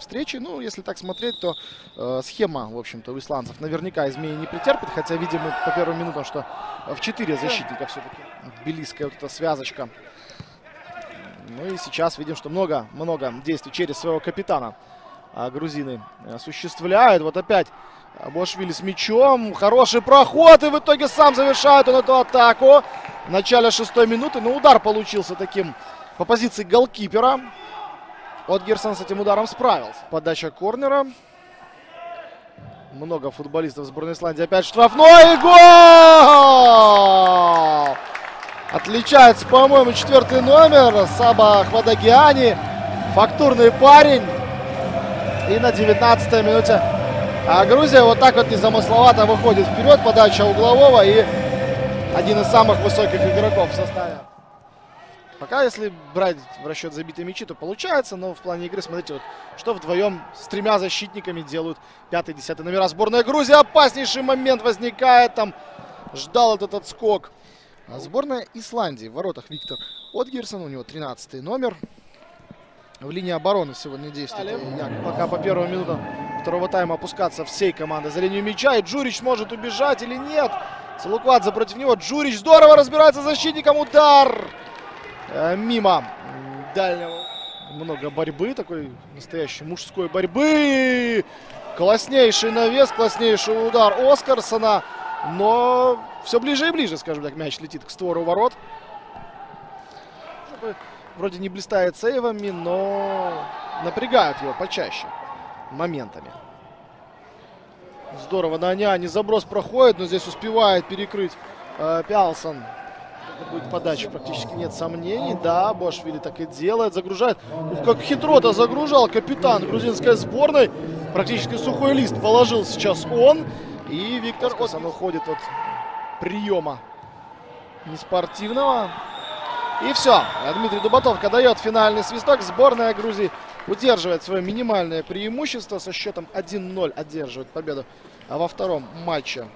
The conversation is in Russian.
встречи. Ну, если так смотреть, то э, схема, в общем-то, у исландцев наверняка изменений не претерпит. Хотя видим мы по первым минутам, что в 4 защитника все-таки. Тбилисская вот эта связочка. Ну и сейчас видим, что много-много действий через своего капитана а, грузины осуществляют. Вот опять Бошвили с мячом. Хороший проход. И в итоге сам завершает он эту атаку. В начале шестой минуты. Но удар получился таким по позиции голкипера. Отгерсон с этим ударом справился. Подача корнера. Много футболистов сборной Исландии. Опять штрафной. Гол! Отличается, по-моему, четвертый номер. Саба Хвадагиани. Фактурный парень. И на 19 минуте а Грузия вот так вот незамысловато выходит вперед. Подача углового и один из самых высоких игроков в составе. Пока, если брать в расчет забитые мячи, то получается. Но в плане игры, смотрите, вот, что вдвоем с тремя защитниками делают пятый, десятый номера сборная Грузии. Опаснейший момент возникает там. Ждал этот отскок. А сборная Исландии. В воротах Виктор Отгерсон. У него 13 номер. В линии обороны сегодня действует. Як, пока по первым минутам второго тайма опускаться всей команды за линию мяча. И Джурич может убежать или нет. Салуквадзе против него. Джурич здорово разбирается с защитником. Удар мимо дальнего. Много борьбы, такой настоящей мужской борьбы. Класснейший навес, класснейший удар Оскарсона. Но все ближе и ближе, скажем так, мяч летит к створу ворот. Вроде не блистает сейвами, но напрягают его почаще моментами. Здорово на Няне заброс проходит, но здесь успевает перекрыть э, Пялсон. Это будет подача, практически нет сомнений. Да, Бошвили так и делает, загружает. Ух, как хитро-то загружал капитан грузинской сборной. Практически сухой лист положил сейчас он. И Виктор Осан уходит от приема неспортивного. И все. Дмитрий Дубатовка дает финальный свисток. Сборная Грузии удерживает свое минимальное преимущество. Со счетом 1-0 одерживает победу во втором матче